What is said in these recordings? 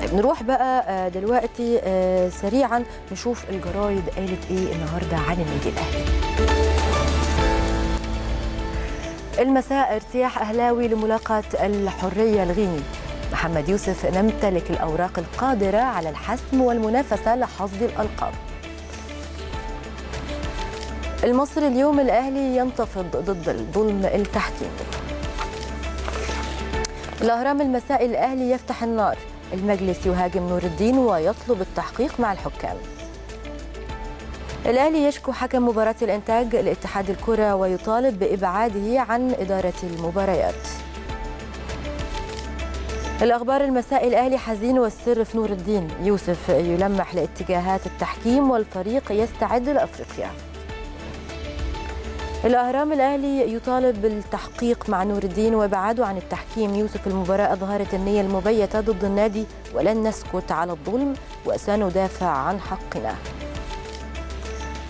طيب نروح بقى آه، دلوقتي آه، سريعا نشوف الجرايد قالت إيه النهارده عن النادي الأهلي. المساء ارتياح أهلاوي لملاقاة الحرية الغيني. محمد يوسف نمتلك الأوراق القادرة على الحسم والمنافسة لحصد الألقاب. المصري اليوم الأهلي ينتفض ضد الظلم التحكيمي. الاهرام المسائي الأهلي يفتح النار. المجلس يهاجم نور الدين ويطلب التحقيق مع الحكام. الأهلي يشكو حكم مباراة الإنتاج لاتحاد الكرة ويطالب بإبعاده عن إدارة المباريات. الأخبار المساء الأهلي حزين والسر في نور الدين. يوسف يلمح لاتجاهات التحكيم والفريق يستعد لأفريقيا. الأهرام الأهلي يطالب بالتحقيق مع نور الدين وإبعاده عن التحكيم يوسف المباراة أظهرت النية المبيتة ضد النادي ولن نسكت على الظلم وسندافع عن حقنا.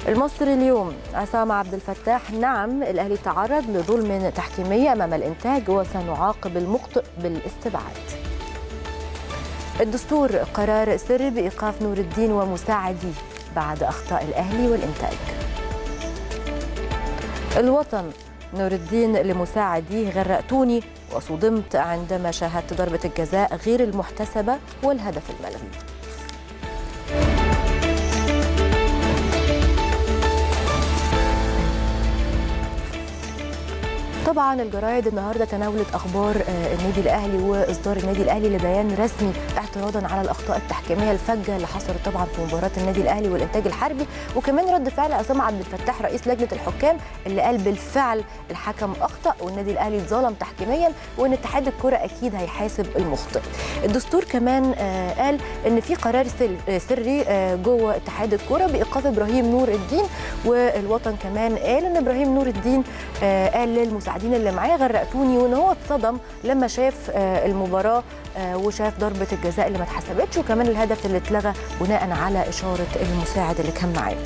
المصري اليوم عصام عبد الفتاح. نعم الأهلي تعرض لظلم تحكيمي أمام الإنتاج وسنعاقب المخطئ بالاستبعاد. الدستور قرار سري بإيقاف نور الدين ومساعديه بعد أخطاء الأهلي والإنتاج. الوطن. نور الدين لمساعديه غرقتوني وصدمت عندما شاهدت ضربة الجزاء غير المحتسبة والهدف الملغي طبعا الجرايد النهارده تناولت أخبار آه، النادي الأهلي وإصدار النادي الأهلي لبيان رسمي اعتراضا على الأخطاء التحكيمية الفجة اللي حصلت طبعا في مباراة النادي الأهلي والإنتاج الحربي وكمان رد فعل عصام عبد الفتاح رئيس لجنة الحكام اللي قال بالفعل الحكم أخطأ والنادي الأهلي اتظلم تحكيميا وإن اتحاد الكرة أكيد هيحاسب المخطئ. الدستور كمان آه، قال إن في قرار آه، سري جوه اتحاد الكرة بإيقاف إبراهيم نور الدين والوطن كمان قال إن إبراهيم نور الدين قال للمساعدين اللي معاه غرقتوني وإن هو اتصدم لما شاف آه، المباراة آه، وشاف ضربة الجزاء اللي ما اتحسبتش وكمان الهدف اللي اتلغى بناء على إشارة المساعد اللي كان معاه.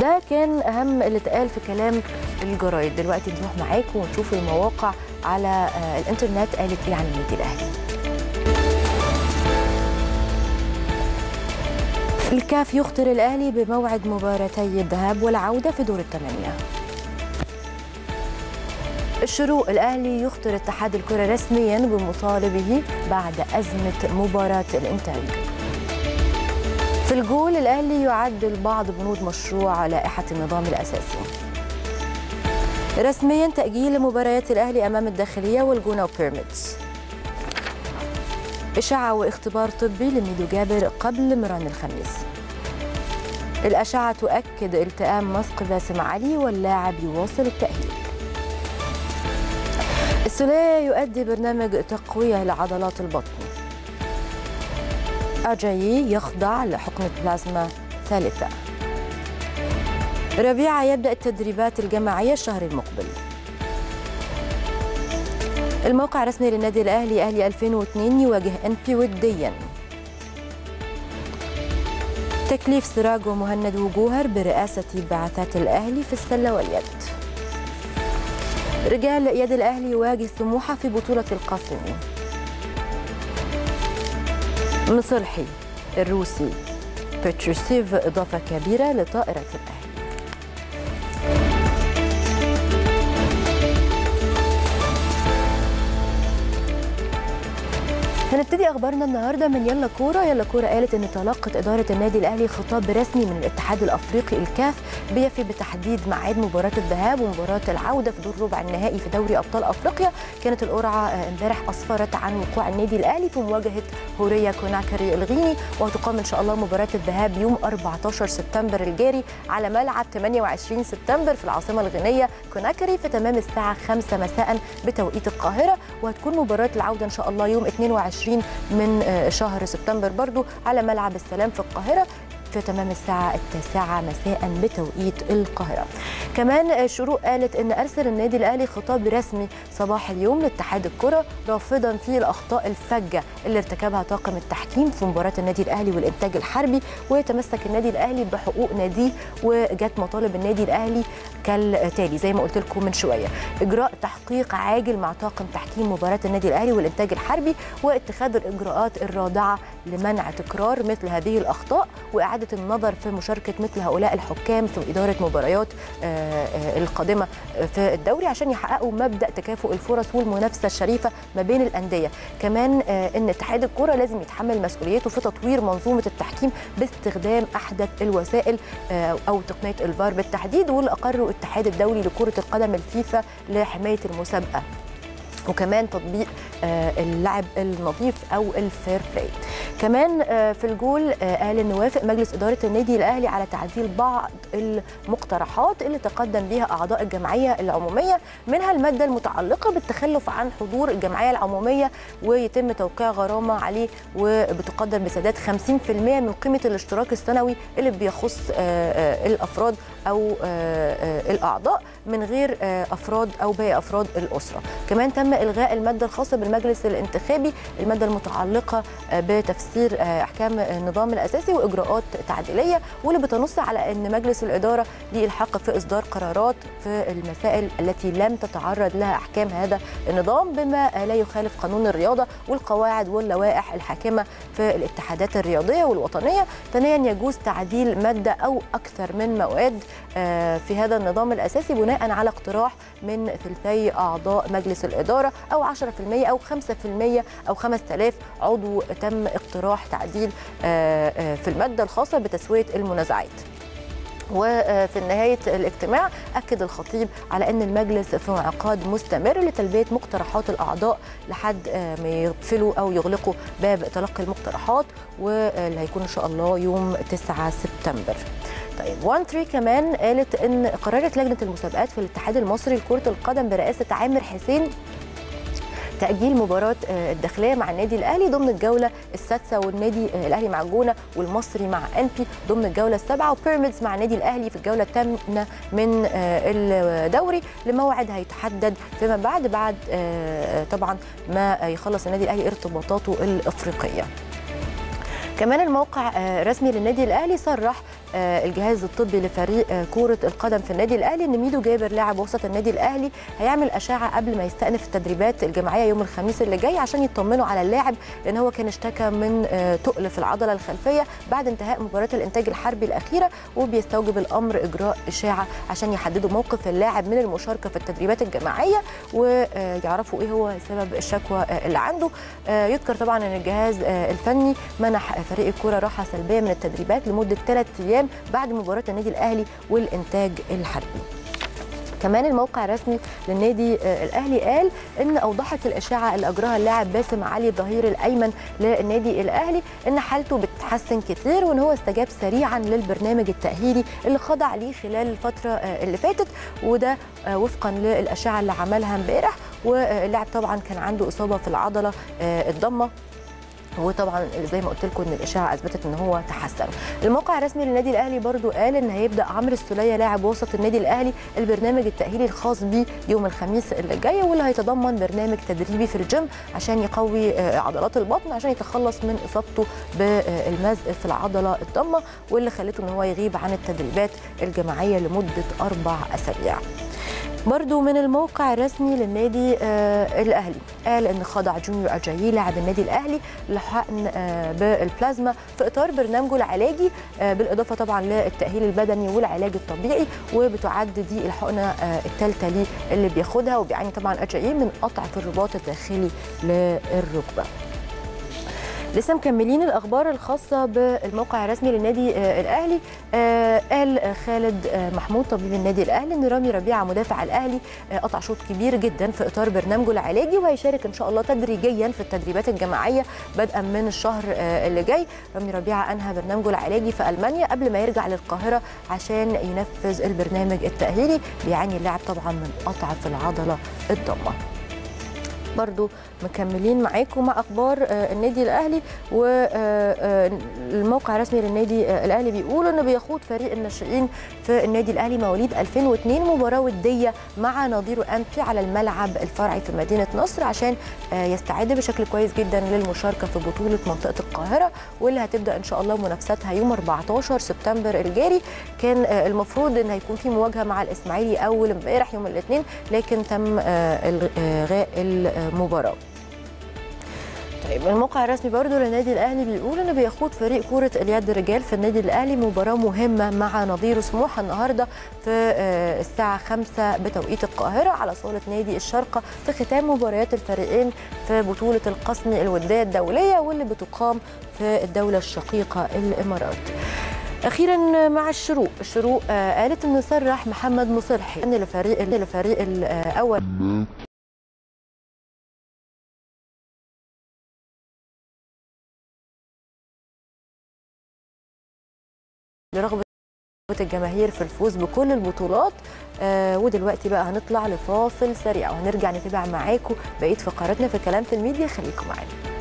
ده كان أهم اللي اتقال في كلام الجرايد. دلوقتي نروح معاكم ونشوف المواقع على آه، الإنترنت. قالت إيه عن النادي الأهلي؟ الكاف يخطر الأهلي بموعد مباراتي الذهاب والعودة في دور الثمانية. الشروق الأهلي يخطر اتحاد الكرة رسميا بمطالبه بعد أزمة مباراة الانتاج في الجول الأهلي يعدل بعض بنود مشروع لائحة النظام الأساسي. رسميا تأجيل مباريات الأهلي أمام الداخلية والجونة وبيراميدز. إشعة واختبار طبي لميدو جابر قبل مران الخميس. الإشعة تؤكد التئام مسق باسم علي واللاعب يواصل التأهيل. السولية يؤدي برنامج تقوية لعضلات البطن. أجايي يخضع لحقنة بلازما ثالثة. ربيعة يبدأ التدريبات الجماعية الشهر المقبل. الموقع الرسمي للنادي الأهلي أهلي 2002 يواجه أنبي وديا. تكليف سراج ومهند وجوهر برئاسة بعثات الأهلي في السلة واليد. رجال يد الأهلي يواجه سموحة في بطولة القاسمي مصلحي الروسي. بتروسيف إضافة كبيرة لطائرة الأهلي. هنبتدي أخبارنا النهارده من يلا كورة. يلا كورة قالت إن تلقت إدارة النادي الأهلي خطاب رسمي من الاتحاد الأفريقي الكاف بيفي بتحديد ميعاد مباراة الذهاب ومباراة العودة في دور ربع النهائي في دوري أبطال أفريقيا. كانت القرعة آه، امبارح اسفرت عن وقوع النادي الأهلي في مواجهة هوريا كوناكري الغيني. وهتقام إن شاء الله مباراة الذهاب يوم 14 سبتمبر الجاري على ملعب 28 سبتمبر في العاصمة الغينيه كوناكري في تمام الساعة 5 مساء بتوقيت القاهرة. وهتكون مباراة العودة إن شاء الله يوم 22 من آه، شهر سبتمبر برضو على ملعب السلام في القاهرة. في تمام الساعة التاسعة مساء بتوقيت القاهرة. كمان الشروق قالت إن أرسل النادي الأهلي خطاب رسمي صباح اليوم لاتحاد الكرة رافضا فيه الأخطاء الفجة اللي ارتكبها طاقم التحكيم في مباراة النادي الأهلي والإنتاج الحربي ويتمسك النادي الأهلي بحقوق ناديه وجت مطالب النادي الأهلي كالتالي. زي ما قلت لكم من شوية إجراء تحقيق عاجل مع طاقم تحكيم مباراة النادي الأهلي والإنتاج الحربي واتخاذ الإجراءات الرادعة لمنع تكرار مثل هذه الأخطاء واعاده النظر في مشاركة مثل هؤلاء الحكام في إدارة مباريات القادمة في الدوري عشان يحققوا مبدأ تكافؤ الفرص والمنافسة الشريفة ما بين الأندية. كمان إن اتحاد الكرة لازم يتحمل مسؤوليته في تطوير منظومة التحكيم باستخدام أحدث الوسائل أو تقنية الفار بالتحديد واللي اقره الاتحاد الدولي لكرة القدم الفيفا لحماية المسابقة. وكمان تطبيق اللعب النظيف أو ال fair play. كمان في الجول قال ان وافق مجلس إدارة النادي الأهلي على تعديل بعض المقترحات اللي تقدم بها أعضاء الجمعية العمومية منها المادة المتعلقة بالتخلف عن حضور الجمعية العمومية ويتم توقيع غرامة عليه وبتقدر بسداد 50% من قيمة الاشتراك السنوي اللي بيخص الأفراد أو الأعضاء من غير أفراد أو باقي أفراد الأسرة. كمان تم إلغاء المادة الخاصة بالمجلس الانتخابي المادة المتعلقة بتفسير أحكام النظام الأساسي وإجراءات تعديلية واللي بتنص على إن مجلس الإدارة ليه الحق في إصدار قرارات في المسائل التي لم تتعرض لها أحكام هذا النظام بما لا يخالف قانون الرياضة والقواعد واللوائح الحاكمة في الاتحادات الرياضية والوطنية. ثانيا يجوز تعديل مادة أو أكثر من مواد في هذا النظام الأساسي بناء على اقتراح من ثلثي أعضاء مجلس الإدارة أو 10% أو 5% أو 5000 عضو تم اقتراح تعديل في المادة الخاصة بتسوية المنازعات. وفي نهاية الاجتماع أكد الخطيب على أن المجلس في انعقاد مستمر لتلبية مقترحات الأعضاء لحد ما يقفلوا أو يغلقوا باب تلقي المقترحات واللي هيكون إن شاء الله يوم 9 سبتمبر. طيب 1 3 كمان قالت إن قررت لجنة المسابقات في الاتحاد المصري لكرة القدم برئاسة عامر حسين تأجيل مباراة الداخلية مع النادي الأهلي ضمن الجولة السادسة والنادي الأهلي مع جونة والمصري مع أنبي ضمن الجولة السابعة وبيراميدز مع النادي الأهلي في الجولة الثامنة من الدوري لموعد هيتحدد فيما بعد بعد طبعا ما يخلص النادي الأهلي ارتباطاته الأفريقية. كمان الموقع رسمي للنادي الأهلي صرح الجهاز الطبي لفريق كرة القدم في النادي الأهلي. إن ميدو جابر لاعب وسط النادي الأهلي هيعمل أشعة قبل ما يستأنف التدريبات الجماعية يوم الخميس اللي جاي عشان يطمنوا على اللاعب لأن هو كان اشتكى من تقل في العضلة الخلفية بعد انتهاء مباراة الإنتاج الحربي الأخيرة وبيستوجب الأمر إجراء إشاعة عشان يحددوا موقف اللاعب من المشاركة في التدريبات الجماعية ويعرفوا إيه هو سبب الشكوى اللي عنده. يذكر طبعا إن الجهاز الفني منح فريق الكورة راحة سلبية من التدريبات لمدة ثلاث أيام بعد مباراة النادي الأهلي والإنتاج الحربي. كمان الموقع الرسمي للنادي الأهلي قال إن أوضحت الإشاعة اللي أجراها اللاعب باسم علي الظهير الأيمن للنادي الأهلي إن حالته بتتحسن كتير وإن هو استجاب سريعا للبرنامج التأهيلي اللي خضع ليه خلال الفترة اللي فاتت. وده وفقا للاشعه اللي عملها امبارح. واللاعب طبعا كان عنده إصابة في العضلة الضمة. وطبعا زي ما قلت لكم إن الإشاعة أثبتت إن هو تحسن. الموقع الرسمي للنادي الأهلي برضو قال إن هيبدأ عمرو السولية لاعب وسط النادي الأهلي البرنامج التأهيلي الخاص بيه يوم الخميس اللي جاي واللي هيتضمن برنامج تدريبي في الجيم عشان يقوي عضلات البطن عشان يتخلص من إصابته بالمزق في العضلة الضمة واللي خلته إن هو يغيب عن التدريبات الجماعية لمدة أربع أسابيع. برضو من الموقع الرسمي للنادي آه الأهلي. قال إن خضع جونيور اجايي لاعب النادي الأهلي لحقن آه بالبلازما في إطار برنامجه العلاجي آه بالإضافة طبعا للتأهيل البدني والعلاج الطبيعي وبتعد دي الحقنه الثالثه ليه اللي بياخدها وبيعاني طبعا اجايي من قطع في الرباط الداخلي للركبة. لسه مكملين الأخبار الخاصة بالموقع الرسمي للنادي الأهلي. قال خالد محمود طبيب النادي الأهلي ان رامي ربيعة مدافع الأهلي. قطع شوط كبير جدا في إطار برنامجه العلاجي وهيشارك إن شاء الله تدريجيا في التدريبات الجماعية بدءا من الشهر اللي جاي. رامي ربيعة أنهى برنامجه العلاجي في ألمانيا قبل ما يرجع للقاهرة عشان ينفذ البرنامج التأهيلي بيعاني اللاعب طبعا من قطع في العضلة الضمة. برضو مكملين معاكم مع أخبار آه، النادي الأهلي والموقع الرسمي للنادي آه، الأهلي بيقول إنه بيخوض فريق الناشئين في النادي الأهلي مواليد 2002 مباراة ودية مع نظيره أمبي على الملعب الفرعي في مدينة نصر عشان آه، يستعد بشكل كويس جدا للمشاركة في بطولة منطقة القاهرة واللي هتبدأ إن شاء الله منافستها يوم 14 سبتمبر الجاري. كان آه، المفروض إن هيكون في مواجهة مع الإسماعيلي أول امبارح يوم الاثنين لكن تم آه، الغاء المباراه طيب الموقع الرسمي برضو للنادي الأهلي بيقول إنه بيخوض فريق كرة اليد الرجال في النادي الأهلي مباراة مهمة مع نظيره سموحه النهارده في آه، الساعة 5 بتوقيت القاهرة على صاله نادي الشارقه في ختام مباريات الفريقين في بطولة القسم الودية الدولية واللي بتقام في الدولة الشقيقة الإمارات. أخيرا مع الشروق الشروق آه، قالت انه صرح محمد مصلحي إن الفريق الفريق الأول لرغبة الجماهير في الفوز بكل البطولات. آه ودلوقتي بقى هنطلع لفاصل سريع وهنرجع نتابع معاكم بقية فقراتنا في كلام في الميديا. خليكم معانا.